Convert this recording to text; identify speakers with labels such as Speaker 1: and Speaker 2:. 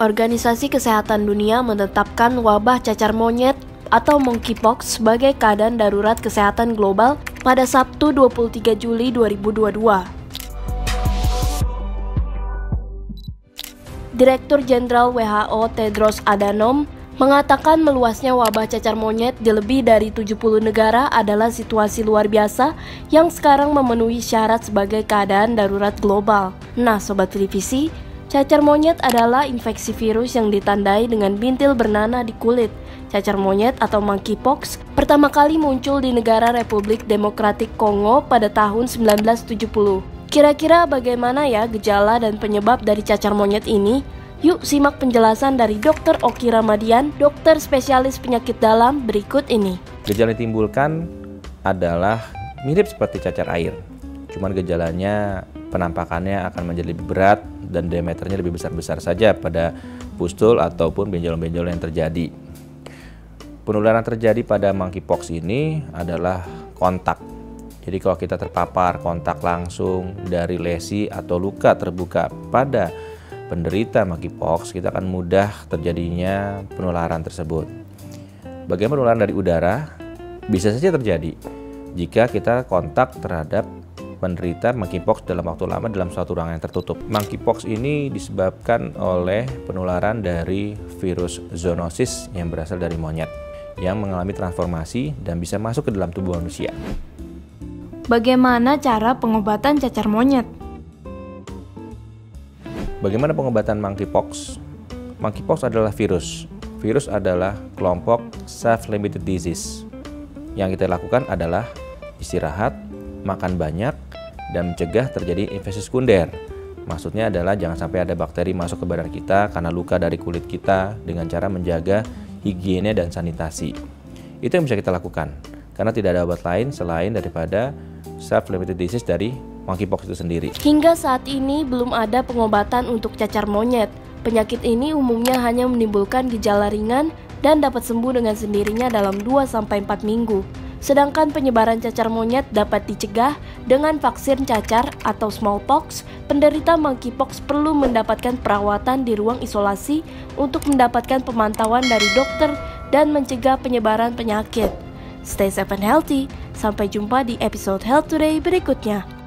Speaker 1: Organisasi Kesehatan Dunia menetapkan wabah cacar monyet atau monkeypox sebagai keadaan darurat kesehatan global pada Sabtu 23 Juli 2022. Direktur Jenderal WHO Tedros Adhanom mengatakan meluasnya wabah cacar monyet di lebih dari 70 negara adalah situasi luar biasa yang sekarang memenuhi syarat sebagai keadaan darurat global. Nah, sobat televisi, Cacar monyet adalah infeksi virus yang ditandai dengan bintil bernanah di kulit. Cacar monyet atau monkeypox pertama kali muncul di negara Republik Demokratik Kongo pada tahun 1970. Kira-kira bagaimana ya gejala dan penyebab dari cacar monyet ini? Yuk simak penjelasan dari Dr. Oki Ramadian, dokter spesialis penyakit dalam berikut ini.
Speaker 2: Gejala yang ditimbulkan adalah mirip seperti cacar air. Cuman gejalanya penampakannya akan menjadi lebih berat dan diameternya lebih besar-besar saja pada pustul ataupun benjol-benjol yang terjadi. Penularan terjadi pada monkeypox ini adalah kontak. Jadi kalau kita terpapar kontak langsung dari lesi atau luka terbuka pada penderita monkeypox, kita akan mudah terjadinya penularan tersebut. Bagaimana penularan dari udara? Bisa saja terjadi jika kita kontak terhadap penderita monkeypox dalam waktu lama dalam suatu ruangan yang tertutup. Monkeypox ini disebabkan oleh penularan dari virus zoonosis yang berasal dari monyet yang mengalami transformasi dan bisa masuk ke dalam tubuh manusia.
Speaker 3: Bagaimana cara pengobatan cacar monyet?
Speaker 2: Bagaimana pengobatan monkeypox? Monkeypox adalah virus. Virus adalah kelompok self-limited disease. Yang kita lakukan adalah istirahat, makan banyak, dan mencegah terjadi infeksi sekunder. Maksudnya adalah jangan sampai ada bakteri masuk ke badan kita karena luka dari kulit kita dengan cara menjaga higiene dan sanitasi. Itu yang bisa kita lakukan karena tidak ada obat lain selain daripada self-limited disease dari monkeypox itu sendiri.
Speaker 1: Hingga saat ini belum ada pengobatan untuk cacar monyet. Penyakit ini umumnya hanya menimbulkan gejala ringan dan dapat sembuh dengan sendirinya dalam 2-4 minggu. Sedangkan penyebaran cacar monyet dapat dicegah dengan vaksin cacar atau smallpox. Penderita monkeypox perlu mendapatkan perawatan di ruang isolasi untuk mendapatkan pemantauan dari dokter dan mencegah penyebaran penyakit. Stay safe and healthy. Sampai jumpa di episode Health Today berikutnya.